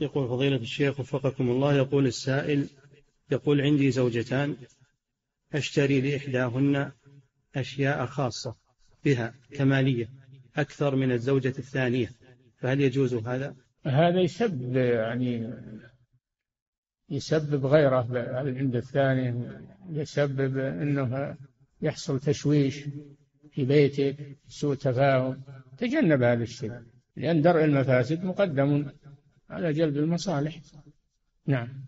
يقول فضيلة الشيخ وفقكم الله يقول السائل يقول عندي زوجتان أشتري لإحداهن أشياء خاصة بها كمالية أكثر من الزوجة الثانية فهل يجوز هذا؟ هذا يسبب يعني يسبب غيره عند الثاني يسبب إنه يحصل تشويش في بيتك سوء تفاهم تجنب هذا الشيء لأن درء المفاسد مقدم على جلب المصالح. نعم.